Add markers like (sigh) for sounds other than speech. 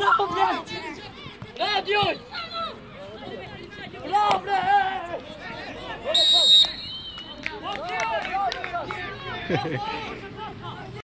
Bravo, Brian! Bravo, Dion! Bravo, (laughs)